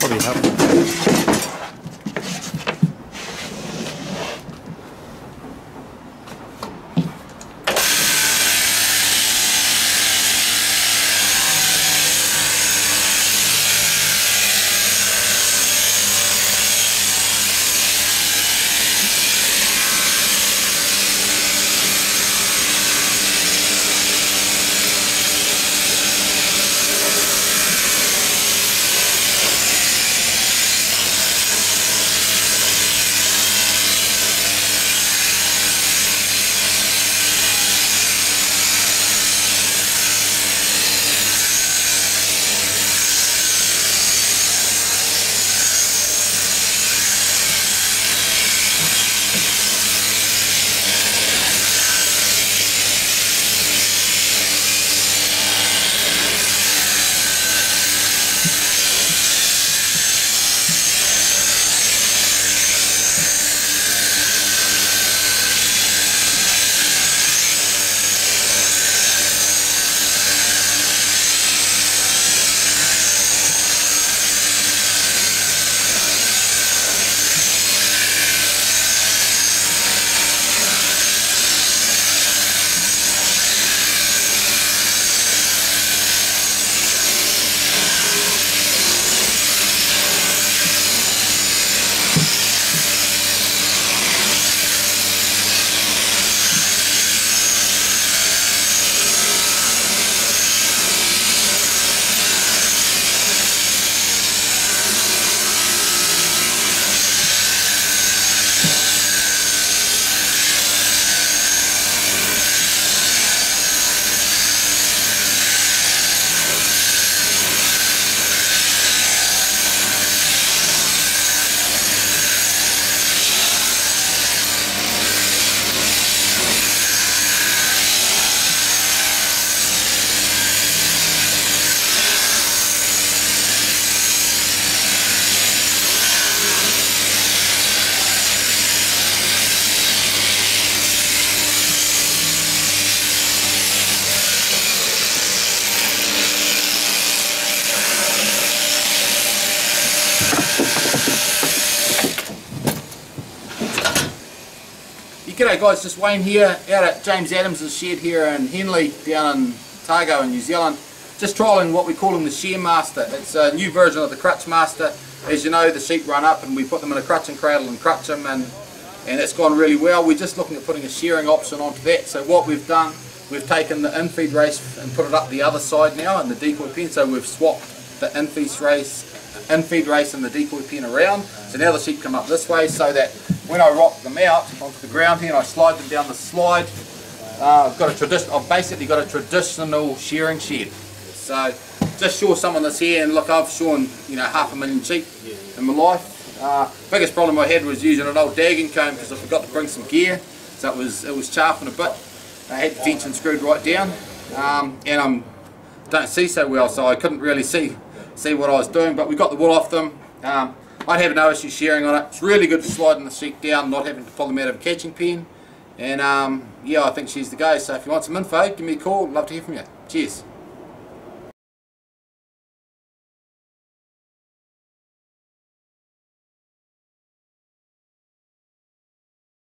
Probably help. G'day guys, just Wayne here out at James Adams' shed here in Henley down in Otago in New Zealand. Just trialling what we call them the Shear Master. It's a new version of the Crutch Master. As you know the sheep run up and we put them in a crutch and cradle and crutch them and, and it's gone really well. We're just looking at putting a shearing option onto that. So what we've done, we've taken the infeed race and put it up the other side now in the decoy pen. So we've swapped the infeed race, infeed race and the decoy pen around. So now the sheep come up this way so that when I rock them out onto the ground here and I slide them down the slide, uh, I've got a tradition. I've basically got a traditional shearing shed. So just show someone this here, and look, I've shorn you know half a million sheep in my life. Uh, biggest problem I had was using an old dagging comb because I forgot to bring some gear, so it was it was chaffing a bit. I had the tension screwed right down, um, and I'm don't see so well, so I couldn't really see see what I was doing. But we got the wool off them. Um, I'd have no issue shearing on it. It's really good for sliding the sheep down, not having to pull them out of a catching pen. And um, yeah, I think she's the go. So if you want some info, give me a call. Love to hear from you. Cheers.